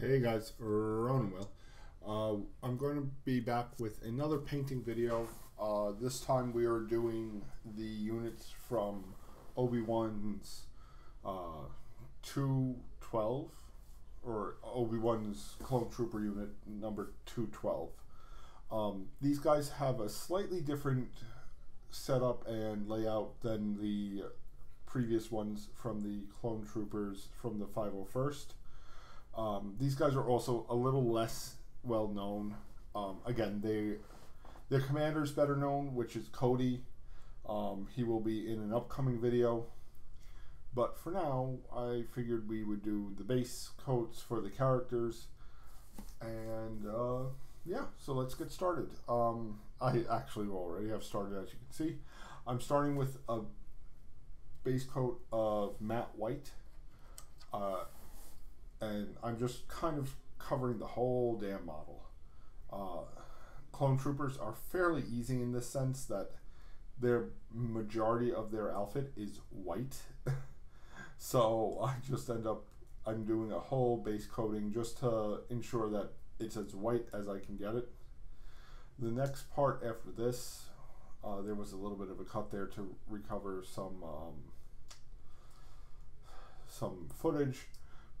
Hey guys, Ronin Will. Uh, I'm going to be back with another painting video. Uh, this time we are doing the units from Obi-Wan's uh, 212, or Obi-Wan's Clone Trooper unit number 212. Um, these guys have a slightly different setup and layout than the previous ones from the Clone Troopers from the 501st. Um, these guys are also a little less well known. Um, again, they their commander's better known, which is Cody. Um, he will be in an upcoming video. But for now, I figured we would do the base coats for the characters. And uh, yeah, so let's get started. Um, I actually already have started, as you can see. I'm starting with a base coat of matte white. Uh, and I'm just kind of covering the whole damn model. Uh, clone troopers are fairly easy in the sense that their majority of their outfit is white. so I just end up I'm doing a whole base coating just to ensure that it's as white as I can get it. The next part after this, uh, there was a little bit of a cut there to recover some um, some footage,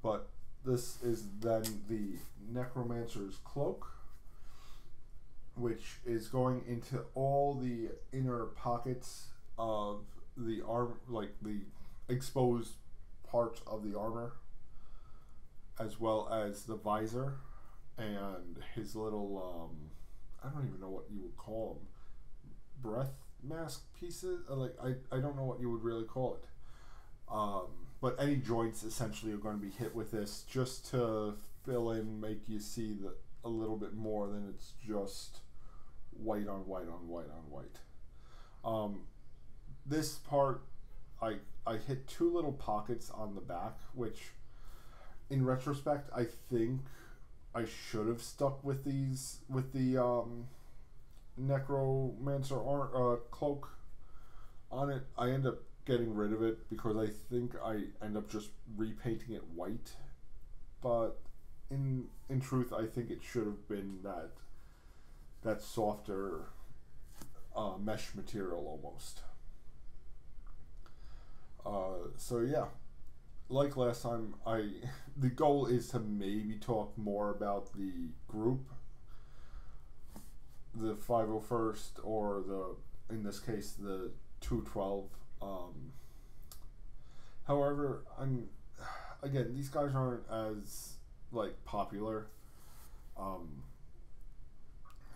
but this is then the Necromancer's Cloak, which is going into all the inner pockets of the arm, like the exposed parts of the armor, as well as the visor and his little, um, I don't even know what you would call them, breath mask pieces. Like I, I don't know what you would really call it. Um, but any joints essentially are going to be hit with this just to fill in, make you see that a little bit more than it's just white on white on white on white. Um, this part, I I hit two little pockets on the back, which, in retrospect, I think I should have stuck with these with the um, necromancer uh, cloak on it. I end up getting rid of it because I think I end up just repainting it white. But in in truth, I think it should have been that that softer uh, mesh material almost. Uh, so yeah, like last time, I the goal is to maybe talk more about the group, the 501st, or the in this case the 212 um, however, I'm again these guys aren't as like popular. Um,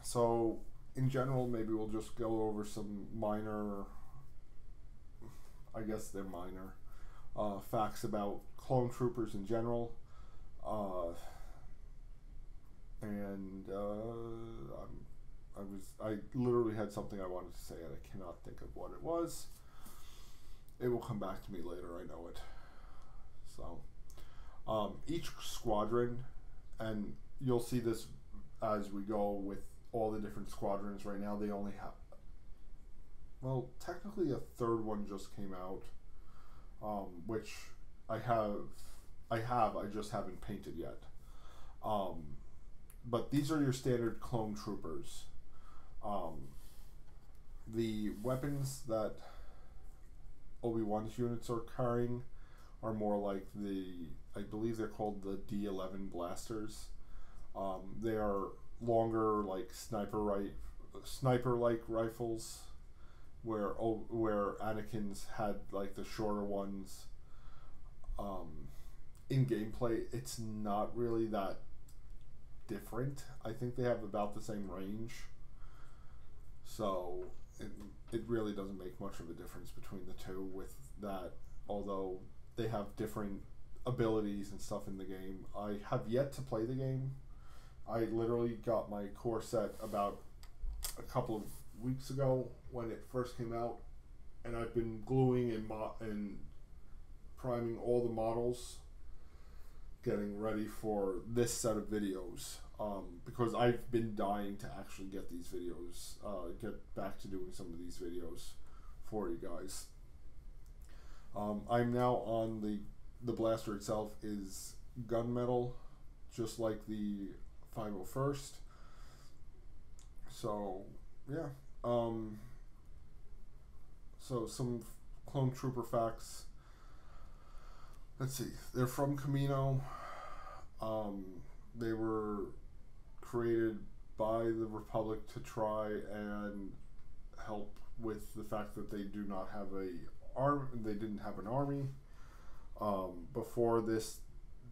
so in general, maybe we'll just go over some minor. I guess they're minor uh, facts about clone troopers in general. Uh, and uh, i was I literally had something I wanted to say and I cannot think of what it was. It will come back to me later. I know it. So, um, each squadron, and you'll see this as we go with all the different squadrons. Right now, they only have. Well, technically, a third one just came out, um, which I have. I have. I just haven't painted yet. Um, but these are your standard clone troopers. Um, the weapons that Obi Wan's units are carrying are more like the I believe they're called the D eleven blasters. Um, they are longer like sniper right sniper like rifles where where Anakin's had like the shorter ones. Um, in gameplay, it's not really that different. I think they have about the same range. So it, it really doesn't make much of a difference between the two with that although they have different abilities and stuff in the game. I have yet to play the game. I literally got my core set about a couple of weeks ago when it first came out and i've been gluing and mo- and priming all the models getting ready for this set of videos um, because I've been dying to actually get these videos, uh, get back to doing some of these videos for you guys. Um, I'm now on the the blaster itself is gunmetal just like the 501st. So, yeah. Um, so, some clone trooper facts. Let's see. They're from Kamino. Um, they were created by the Republic to try and help with the fact that they do not have a arm. They didn't have an army. Um, before this,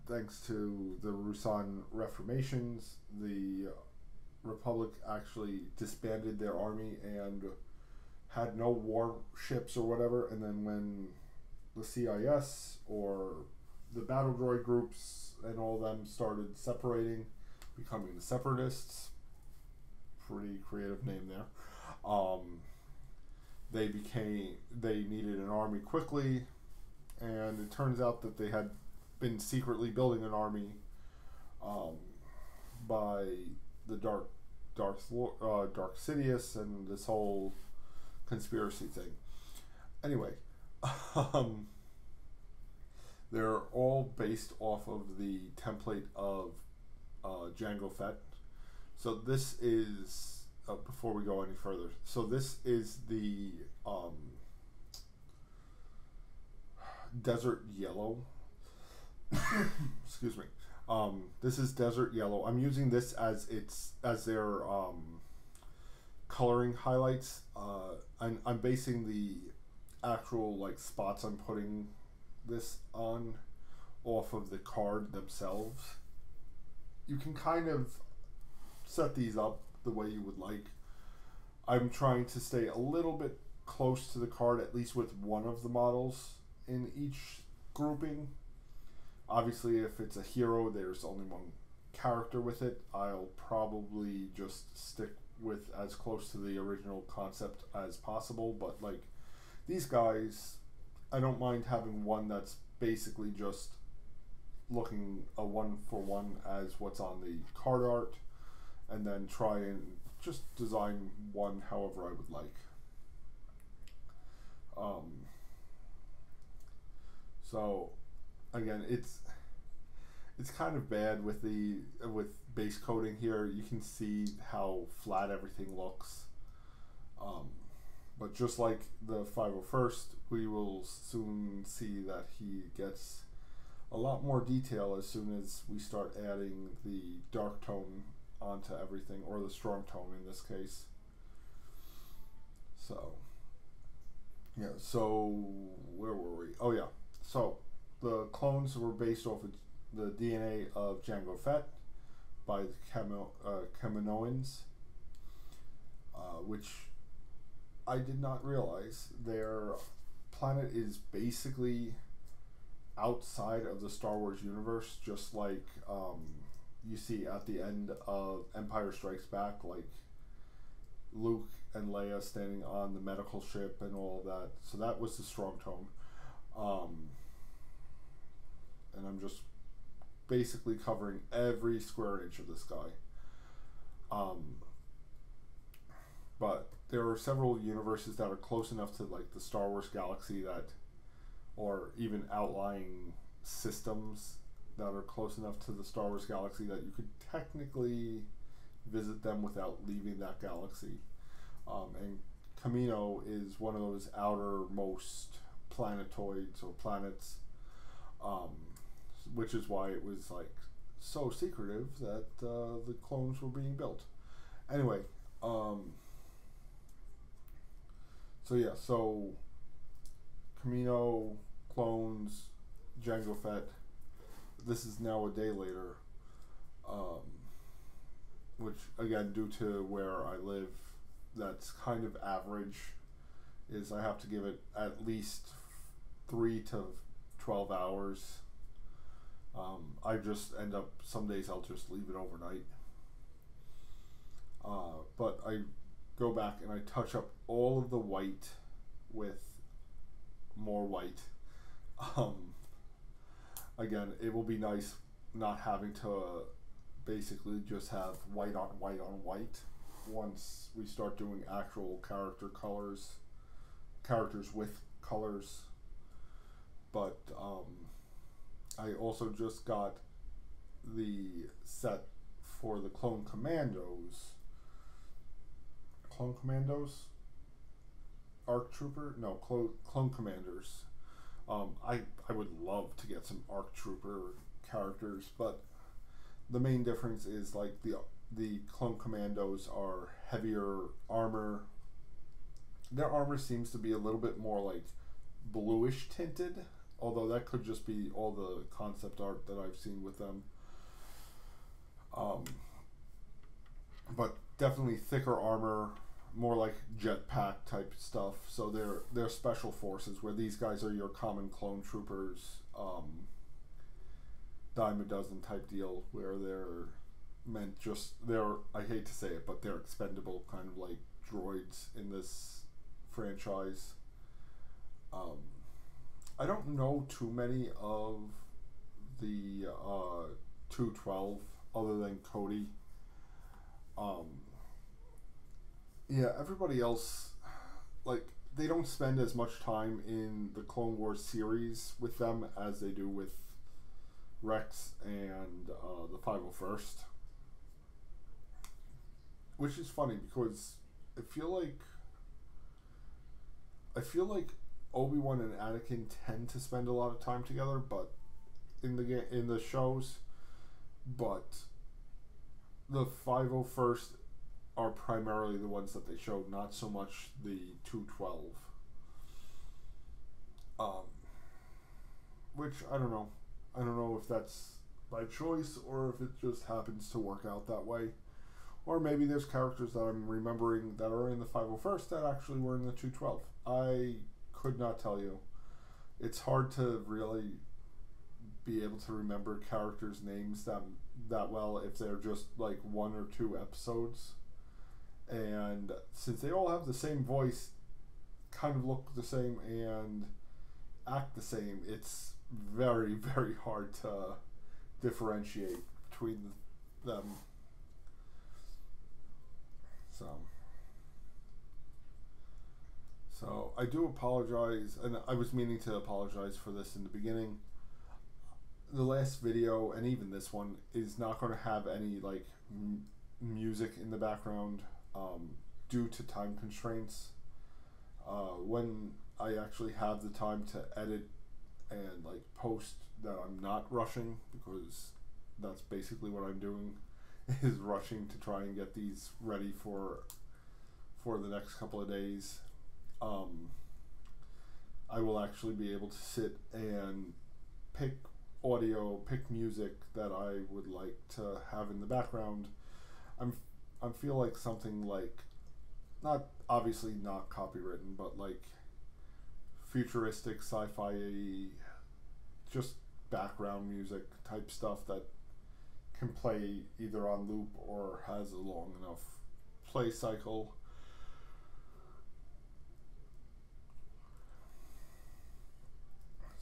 thanks to the Ruusan reformations, the Republic actually disbanded their army and had no warships or whatever. And then when the CIS or the battle droid groups and all them started separating, becoming the separatists. Pretty creative name there. Um, they became they needed an army quickly, and it turns out that they had been secretly building an army um, by the Dark Darth uh, Dark Sidious and this whole conspiracy thing. Anyway, um, they're all based off of the template of uh, Jango Fett. So this is uh, before we go any further. So this is the um, desert yellow. Excuse me. Um, this is desert yellow. I'm using this as its as their um, coloring highlights. Uh, I'm, I'm basing the actual like spots I'm putting this on off of the card themselves. You can kind of set these up the way you would like. I'm trying to stay a little bit close to the card, at least with one of the models in each grouping. Obviously, if it's a hero, there's only one character with it. I'll probably just stick with as close to the original concept as possible, but like these guys, I don't mind having one that's basically just looking a one for one as what's on the card art and then try and just design one however I would like. Um, so again, it's it's kind of bad with the with base coating here. You can see how flat everything looks. Um, but just like the 501st, we will soon see that he gets a lot more detail as soon as we start adding the dark tone onto everything, or the strong tone in this case. So, yeah, so where were we? Oh, yeah. So, the clones were based off of the DNA of Jango Fett by the Camo, uh, Kaminoans, uh, which I did not realize their planet is basically outside of the Star Wars universe, just like um, you see at the end of Empire Strikes Back, like Luke and Leia standing on the medical ship and all of that. So that was the strong tone. Um, and I'm just basically covering every square inch of this guy. Um, but there are several universes that are close enough to like the Star Wars galaxy that, or even outlying systems that are close enough to the Star Wars galaxy that you could technically visit them without leaving that galaxy. Um, and Kamino is one of those outermost planetoids or planets, um, which is why it was like so secretive that uh, the clones were being built. Anyway, um, so yeah, so Kamino clones Jango Fett. This is now a day later, um, which again, due to where I live, that's kind of average. Is I have to give it at least three to twelve hours. Um, I just end up some days I'll just leave it overnight. Uh, but I go back and I touch up all of the white with more white. Um, again, it will be nice not having to uh, basically just have white on white on white once we start doing actual character colors, characters with colors. But um, I also just got the set for the Clone Commandos. Clone Commandos? Arc Trooper? No, Clone, Clone Commanders. Um, I, I would love to get some Arc Trooper characters, but the main difference is like the the Clone Commandos are heavier armor. Their armor seems to be a little bit more like bluish tinted, although that could just be all the concept art that I've seen with them. Um, but definitely thicker armor, more like jetpack type stuff. So they're they're special forces where these guys are your common clone troopers, um, dime a dozen type deal where they're meant just they're I hate to say it, but they're expendable kind of like droids in this franchise. Um, I don't know too many of the uh, two twelve other than Cody. Um, yeah, everybody else, like, they don't spend as much time in the Clone Wars series with them as they do with Rex and uh, the 501st. Which is funny because I feel like I feel like Obi Wan and Anakin tend to spend a lot of time together, but in the in the shows, but the 501st are primarily the ones that they showed, not so much the 212. Um, which I don't know. I don't know if that's by choice or if it just happens to work out that way. Or maybe there's characters that I'm remembering that are in the 501st that actually were in the 212. I could not tell you. It's hard to really be able to remember characters' names that that well if they're just like one or two episodes. And since they all have the same voice, kind of look the same and act the same, it's very very hard to differentiate between them. So. So I do apologize, and I was meaning to apologize for this in the beginning. The last video and even this one is not going to have any like music in the background um, due to time constraints. Uh, when I actually have the time to edit and like post, that I'm not rushing because that's basically what I'm doing is rushing to try and get these ready for for the next couple of days um, I will actually be able to sit and pick audio, pick music that I would like to have in the background. I'm I feel like something like not obviously not copywritten, but like futuristic sci-fi just background music type stuff that can play either on loop or has a long enough play cycle.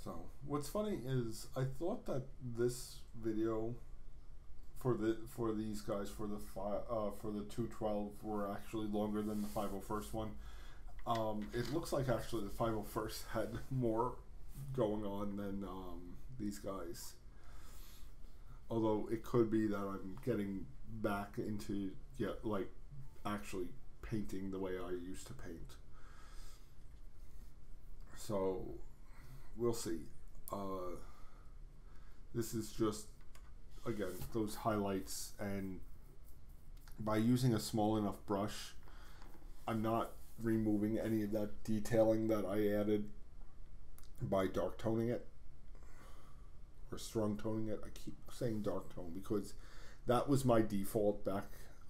So what's funny is I thought that this video for the for these guys for the fi- uh, for the two twelve were actually longer than the five oh first one. Um, it looks like actually the five oh first had more going on than um, these guys. Although it could be that I'm getting back into yeah like actually painting the way I used to paint. So we'll see. Uh, this is just again those highlights, and by using a small enough brush, I'm not removing any of that detailing that I added by dark toning it or strong toning it. I keep saying dark tone because that was my default back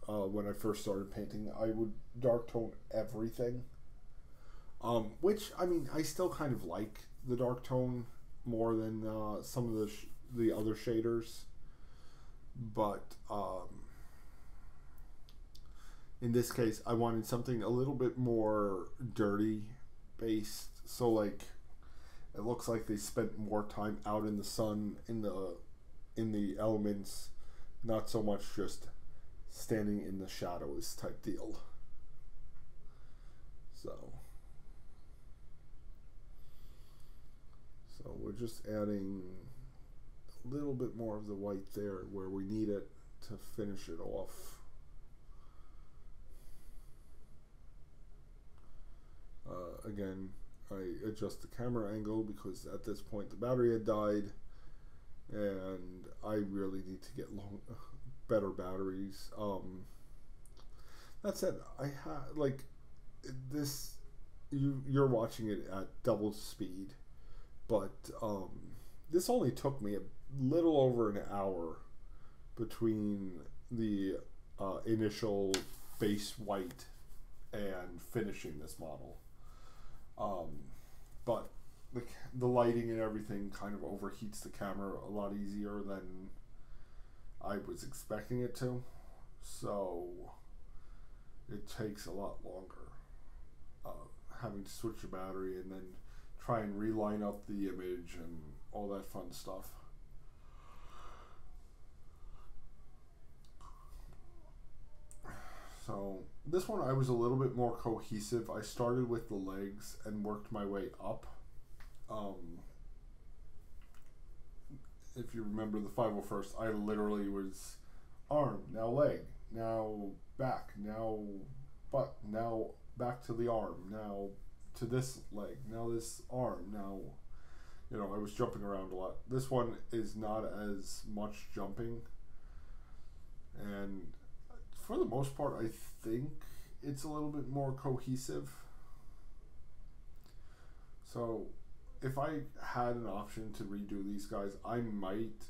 uh, when I first started painting. I would dark tone everything. Um, which I mean, I still kind of like the dark tone more than uh, some of the sh- the other shaders, but um, in this case, I wanted something a little bit more dirty based. So like, it looks like they spent more time out in the sun in the in the elements, not so much just standing in the shadows type deal. So. So we're just adding little bit more of the white there where we need it to finish it off. Uh, again, I adjust the camera angle because at this point the battery had died and I really need to get long, better batteries. Um, that said, I have like this. You you're watching it at double speed, but um, this only took me a little over an hour between the uh, initial base white and finishing this model. Um, but the, the lighting and everything kind of overheats the camera a lot easier than I was expecting it to. So it takes a lot longer. Uh, having to switch the battery and then try and reline up the image and all that fun stuff. So this one I was a little bit more cohesive. I started with the legs and worked my way up. Um, if you remember the 501st, I literally was arm, now leg, now back, now butt, now back to the arm, now to this leg, now this arm, now you know, I was jumping around a lot. This one is not as much jumping. And for the most part, I think it's a little bit more cohesive. So if I had an option to redo these guys, I might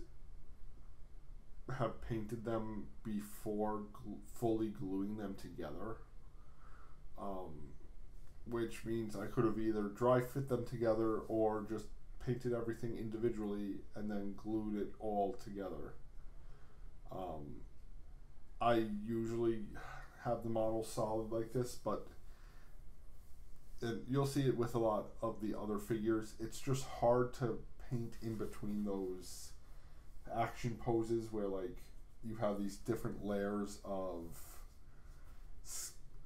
have painted them before gl- fully gluing them together. Um, which means I could have either dry fit them together or just painted everything individually and then glued it all together. Um, I usually have the model solid like this, but and you'll see it with a lot of the other figures. It's just hard to paint in between those action poses where like you have these different layers of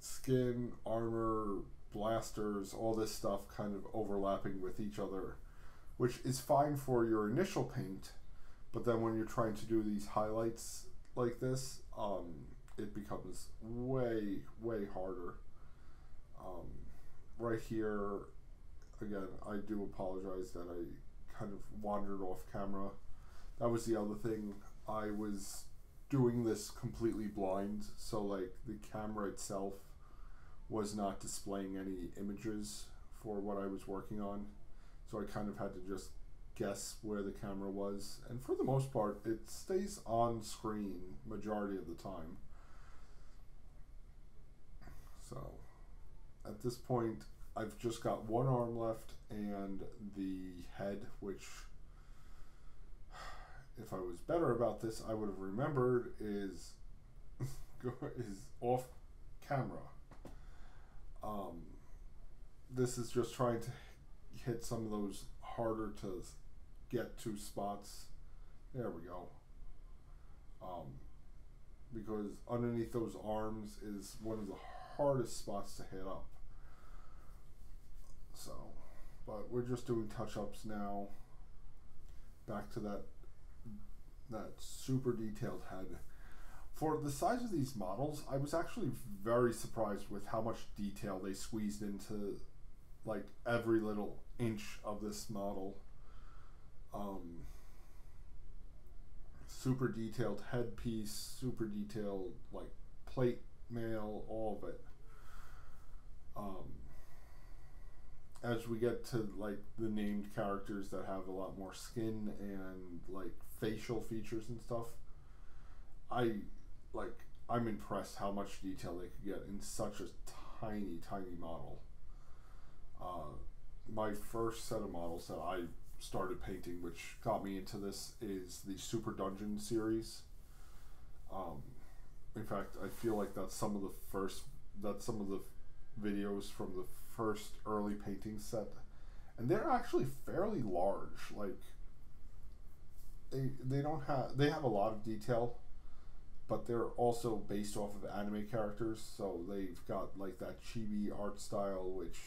skin, armor, blasters, all this stuff kind of overlapping with each other, which is fine for your initial paint, but then when you're trying to do these highlights like this, um, it becomes way, way harder. Um, right here, again, I do apologize that I kind of wandered off camera. That was the other thing. I was doing this completely blind, so like the camera itself was not displaying any images for what I was working on. So I kind of had to just guess where the camera was. And for the most part, it stays on screen majority of the time. So at this point, I've just got one arm left and the head, which, if I was better about this, I would have remembered is is off camera. Um, this is just trying to hit some of those harder to get to spots. There we go. Um, because underneath those arms is one of the hardest spots to hit up. So, but we're just doing touch ups now. Back to that that super detailed head. For the size of these models, I was actually very surprised with how much detail they squeezed into like every little inch of this model. Um, super detailed headpiece, super detailed like plate mail, all of it. Um, as we get to like the named characters that have a lot more skin and like facial features and stuff, I like I'm impressed how much detail they could get in such a tiny, tiny model. Uh, my first set of models that I started painting, which got me into this, is the Super Dungeon series. Um, in fact, I feel like that's some of the first, that's some of the videos from the first early painting set, and they're actually fairly large. Like they they don't have they have a lot of detail, but they're also based off of anime characters, so they've got like that chibi art style, which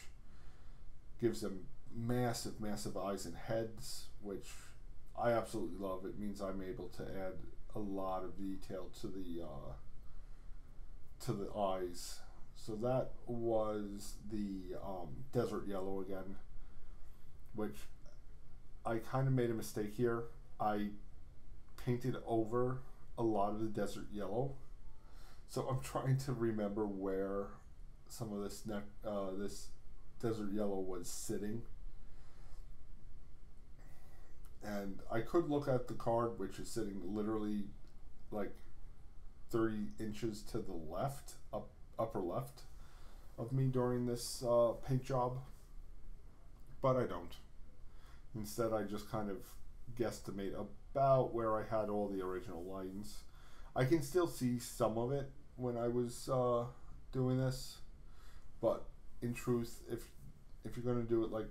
gives them massive, massive eyes and heads, which I absolutely love. It means I'm able to add a lot of detail to the uh, to the eyes. So that was the um, desert yellow again, which I kind of made a mistake here. I painted over a lot of the desert yellow, so I'm trying to remember where some of this neck, uh, this desert yellow was sitting. And I could look at the card, which is sitting literally like 30 inches to the left, up upper left of me during this uh, paint job, but I don't. Instead, I just kind of guesstimate about where I had all the original lines. I can still see some of it when I was uh, doing this, but in truth, if if you're going to do it like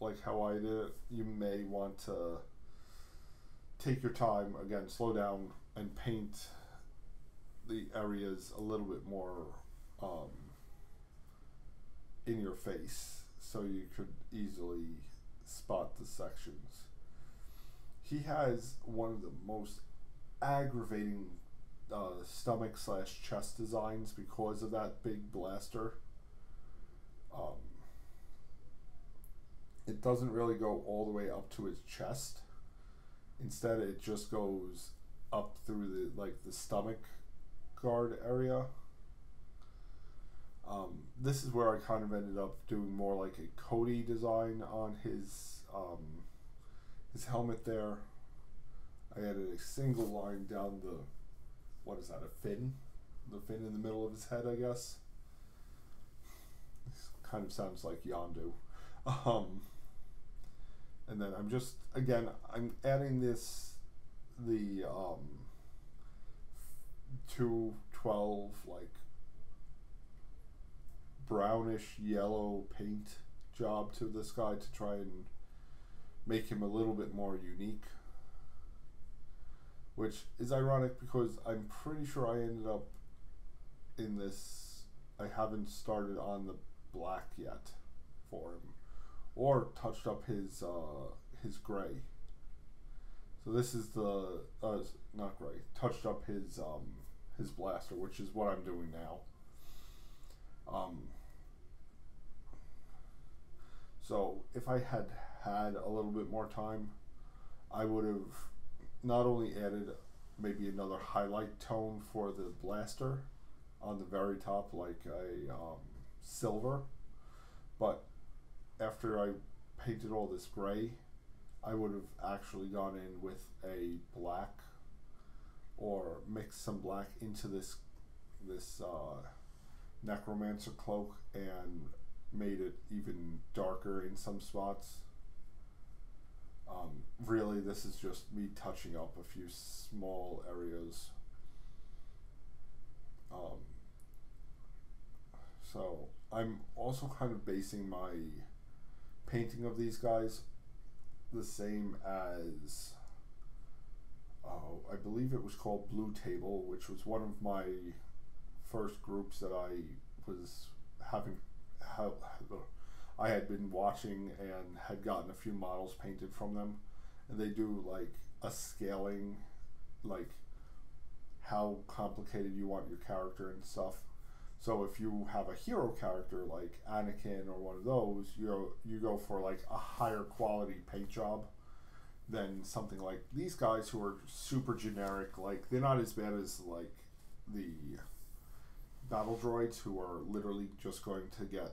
like how I did it, you may want to take your time again, slow down, and paint the areas a little bit more um, in your face so you could easily spot the sections. He has one of the most aggravating uh, stomach slash chest designs because of that big blaster. Um, it doesn't really go all the way up to his chest. Instead, it just goes up through the like the stomach guard area. Um, this is where I kind of ended up doing more like a Cody design on his um, his helmet there. I added a single line down the what is that a fin, the fin in the middle of his head, I guess. This kind of sounds like Yondu. Um, and then I'm just again I'm adding this the um, 212 like brownish yellow paint job to this guy to try and make him a little bit more unique. Which is ironic because I'm pretty sure I ended up in this I haven't started on the black yet for him or touched up his uh, his gray. So this is the uh, not gray. Touched up his um, his blaster, which is what I'm doing now. Um, so if I had had a little bit more time, I would have not only added maybe another highlight tone for the blaster on the very top, like a um, silver, but after I painted all this gray, I would have actually gone in with a black or mixed some black into this this uh, necromancer cloak and made it even darker in some spots. Um, really, this is just me touching up a few small areas. Um, so I'm also kind of basing my painting of these guys the same as oh, I believe it was called Blue Table, which was one of my first groups that I was having how I had been watching and had gotten a few models painted from them, and they do like a scaling, like how complicated you want your character and stuff. So if you have a hero character like Anakin or one of those, you you go for like a higher quality paint job than something like these guys who are super generic. Like they're not as bad as like the battle droids who are literally just going to get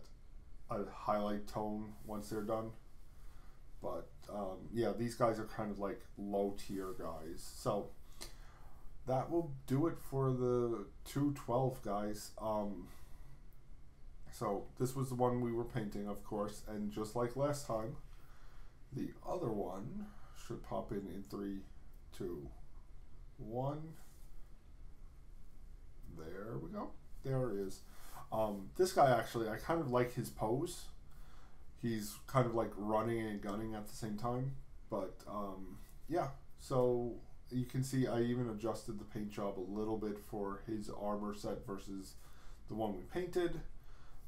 a highlight tone once they're done. But um, yeah, these guys are kind of like low tier guys. So that will do it for the 212 guys. Um, so this was the one we were painting, of course, and just like last time, the other one should pop in in three, two, one. There we go. There it is. Um, this guy actually, I kind of like his pose. He's kind of like running and gunning at the same time. But um, yeah, so you can see I even adjusted the paint job a little bit for his armor set versus the one we painted.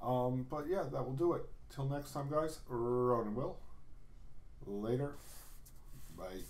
Um, but yeah, that will do it. Till next time, guys. Ronin will. Later. Bye.